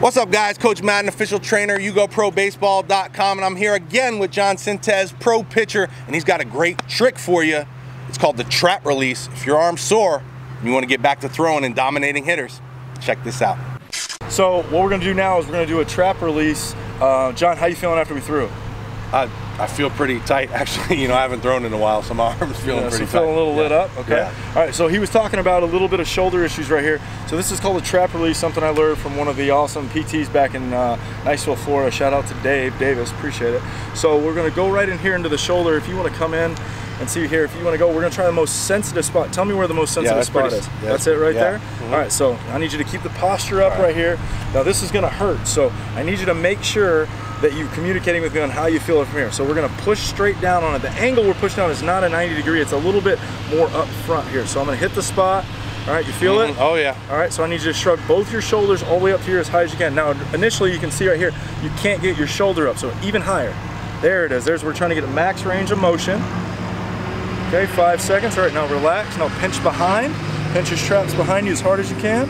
What's up, guys? Coach Madden, official trainer, YouGoProBaseball.com, and I'm here again with Jon Sintes, pro pitcher, and he's got a great trick for you. It's called the trap release. If your arm's sore, and you want to get back to throwing and dominating hitters, check this out. So what we're gonna do now is we're gonna do a trap release. Uh, Jon, how you feeling after we threw? I, I feel pretty tight, actually. You know, I haven't thrown in a while, so my arm's feeling Yeah, so pretty feeling a little Yeah. lit up. Okay. Yeah. All right. So he was talking about a little bit of shoulder issues right here. So this is called a trap release, something I learned from one of the awesome PTs back in uh, Niceville, Florida. Shout out to Dave Davis. Appreciate it. So we're gonna go right in here into the shoulder. If you want to come in and see here, if you want to go, we're gonna try the most sensitive spot. Tell me where the most sensitive that's spot pretty- is. yeah. That's it right there. Mhm. All right. So I need you to keep the posture up right. right here. Now this is gonna hurt. So I need you to make sure that you're communicating with me on how you feel it from here. So we're gonna push straight down on it. The angle we're pushing down is not a 90 degree, it's a little bit more up front here. So I'm gonna hit the spot. All right, you feel it? Mhm. Oh, yeah. All right, so I need you to shrug both your shoulders all the way up to here as high as you can. Now, initially you can see right here, you can't get your shoulder up, so even higher. There it is, there's, we're trying to get a max range of motion. Okay, five seconds. All right, now relax. Now pinch behind. Pinch your straps behind you as hard as you can.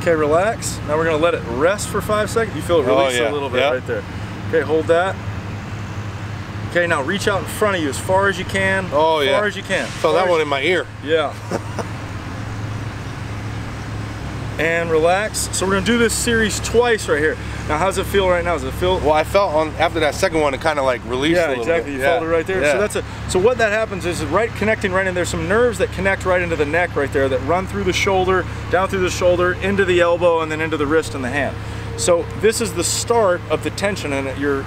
Okay, relax. Now we're gonna let it rest for five seconds. You feel it Oh, release yeah. a little bit Yeah. right there. Okay, hold that. Okay, now reach out in front of you as far as you can. Oh, yeah. as far as you can. Felt that one in my ear. yeah. and relax. So we're gonna do this series twice right here. Now, how's it feel right now? Does it feel? Well, I felt on after that second one, it kind of like released a Yeah, exactly. bit. You yeah. felt it right there. Yeah. So that's a. So what that happens is right connecting right in. There's some nerves that connect right into the neck right there that run through the shoulder, down through the shoulder, into the elbow, and then into the wrist and the hand. So this is the start of the tension, and your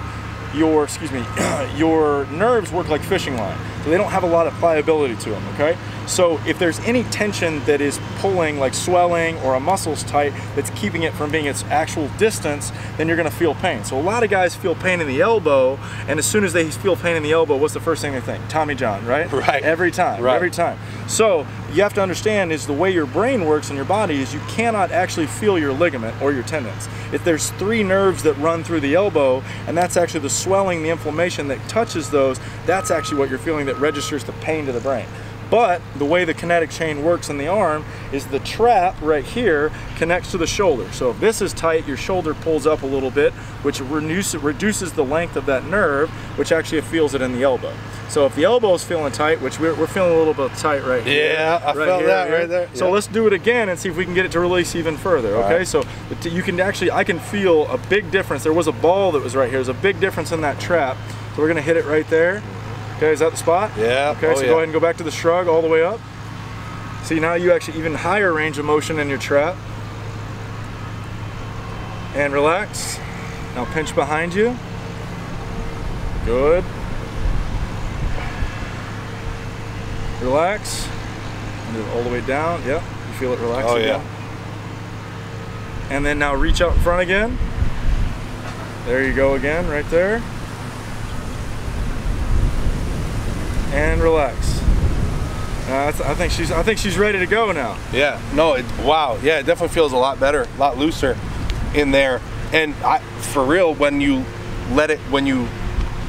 your excuse me your nerves work like fishing line so they don't have a lot of pliability to them okay so if there's any tension that is pulling like swelling or a muscle's tight that's keeping it from being its actual distance then you're going to feel pain so a lot of guys feel pain in the elbow and as soon as they feel pain in the elbow what's the first thing they think tommy john right Right. every time Right. every time so you have to understand is the way your brain works in your body is you cannot actually feel your ligament or your tendons. If there's three nerves that run through the elbow, and that's actually the swelling, the inflammation that touches those, that's actually what you're feeling that registers the pain to the brain. But the way the kinetic chain works in the arm is the trap right here connects to the shoulder. So if this is tight, your shoulder pulls up a little bit, which reduce, reduces the length of that nerve, which actually feels it in the elbow. So if the elbow is feeling tight, which we're, we're feeling a little bit tight right here. Yeah, I felt that right there. So Yeah. let's do it again and see if we can get it to release even further. Okay, right. so you can actually, I can feel a big difference. There was a ball that was right here. There's a big difference in that trap. So we're gonna hit it right there. Okay, is that the spot? Yeah. Okay, Oh, so yeah. go ahead and go back to the shrug all the way up. See, now you actually even higher range of motion in your trap. And relax. Now pinch behind you. Good. Relax. Move all the way down. Yep. You feel it relax Oh, again. yeah. And then now reach out in front again. There you go again, right there. And relax. Uh, I think she's. I think she's ready to go now. Yeah, no, it, wow, yeah, it definitely feels a lot better, a lot looser in there. And I, for real, when you let it, when you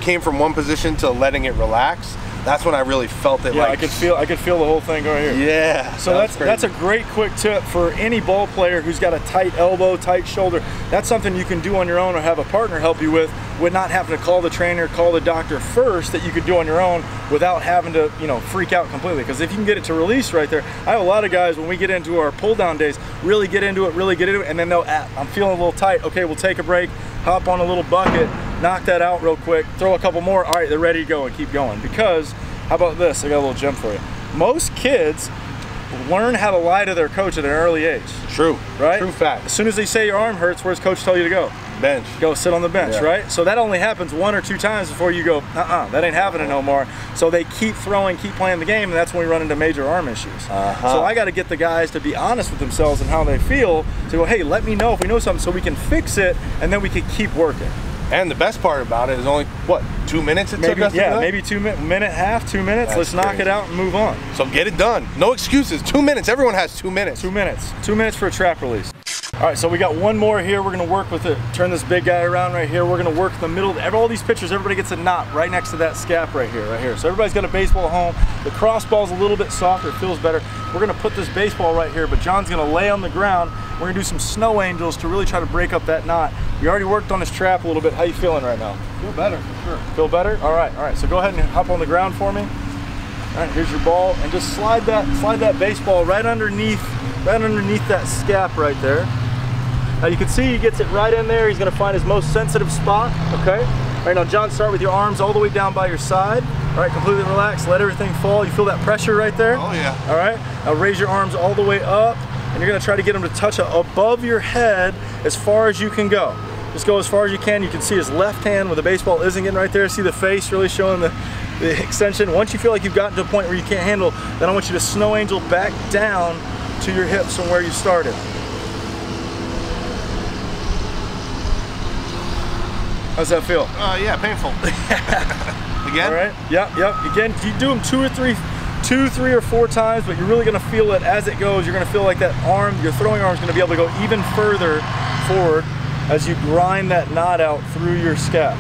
came from one position to letting it relax, that's when I really felt it. Yeah, like, I could feel. I could feel the whole thing going here. Yeah. So that that's that's a great quick tip for any ball player who's got a tight elbow, tight shoulder. That's something you can do on your own or have a partner help you with, with not having to call the trainer, call the doctor first. That you could do on your own without having to, you know, freak out completely. Because if you can get it to release right there, I have a lot of guys when we get into our pull down days, really get into it, really get into it, and then they'll, ah, I'm feeling a little tight. Okay, we'll take a break, hop on a little bucket, knock that out real quick, throw a couple more. All right, they're ready to go and keep going. Because how about this? I got a little gem for you. Most kids learn how to lie to their coach at an early age, true, right? True fact. As soon as they say your arm hurts, where's coach tell you to go? Bench. Go sit on the bench, Yeah. right? So that only happens one or two times before you go, uh-uh, that ain't happening no more. So they keep throwing, keep playing the game, and that's when we run into major arm issues. Uh-huh. So I got to get the guys to be honest with themselves and how they feel. To go, hey, let me know if we know something, so we can fix it, and then we can keep working. And the best part about it is only what two minutes it Maybe, took us. yeah, that? maybe two minute, minute, half, two minutes. That's Let's knock it out and move on. So get it done. No excuses. Two minutes. Everyone has two minutes. Two minutes. Two minutes for a trap release. All right, so we got one more here. We're gonna work with it. Turn this big guy around right here. We're gonna work the middle. Every, all these pitchers, everybody gets a knot right next to that scap right here, right here. So everybody's got a baseball home. Lacrosse ball's a little bit softer, it feels better. We're gonna put this baseball right here, but Jon's gonna lay on the ground we're gonna do some snow angels to really try to break up that knot. We already worked on this trap a little bit. How you feeling right now? Feel better for sure. Feel better? All right, all right. So go ahead and hop on the ground for me. All right, here's your ball, and just slide that slide that baseball right underneath, right underneath that scap right there. Now you can see he gets it right in there. He's gonna find his most sensitive spot, okay? All right, now Jon, start with your arms all the way down by your side. All right, completely relaxed, let everything fall. You feel that pressure right there? Oh yeah. All right, now raise your arms all the way up, and you're gonna try to get them to touch above your head as far as you can go. Just go as far as you can. You can see his left hand where the baseball isn't getting right there. See the face really showing the, the extension. Once you feel like you've gotten to a point where you can't handle, then I want you to snow angel back down to your hips from where you started. How's that feel? Uh, yeah, painful. Again? All right. Yep, yep. Again, you do them two or three, two, three or four times, but you're really gonna feel it as it goes. You're gonna feel like that arm, your throwing arm is gonna be able to go even further forward as you grind that knot out through your scap.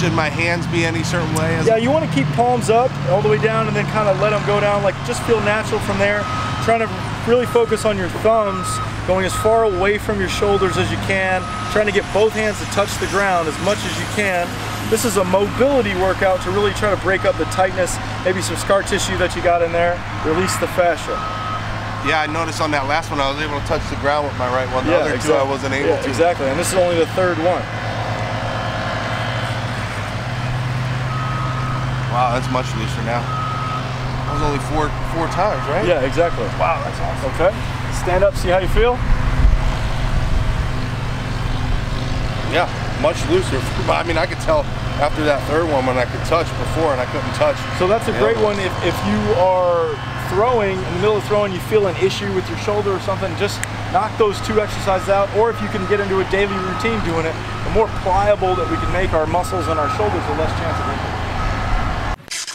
Should my hands be any certain way? Yeah, you want to keep palms up all the way down and then kind of let them go down, like just feel natural from there. Trying to really focus on your thumbs, going as far away from your shoulders as you can, trying to get both hands to touch the ground as much as you can. This is a mobility workout to really try to break up the tightness, maybe some scar tissue that you got in there, release the fascia. Yeah, I noticed on that last one I was able to touch the ground with my right one. The Yeah, other two. I wasn't able Yeah, to. Exactly, and this is only the third one. Wow, that's much looser now. That was only four four times, right? Yeah, exactly. Wow, that's awesome. Okay, stand up, see how you feel. Yeah, much looser. But I mean, I could tell after that third one when I could touch before and I couldn't touch. So that's a great one if, if you are throwing, in the middle of throwing, you feel an issue with your shoulder or something, just knock those two exercises out. Or if you can get into a daily routine doing it, the more pliable that we can make our muscles and our shoulders, the less chance of injury.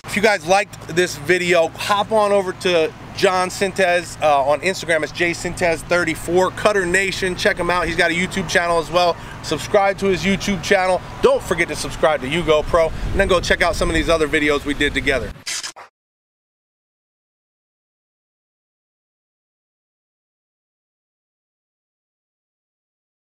If you guys liked this video, hop on over to Jon Sintes uh, on Instagram. It's jsintes34. Cutter Nation. Check him out. He's got a YouTube channel as well. Subscribe to his YouTube channel. Don't forget to subscribe to You Go Pro. And then go check out some of these other videos we did together.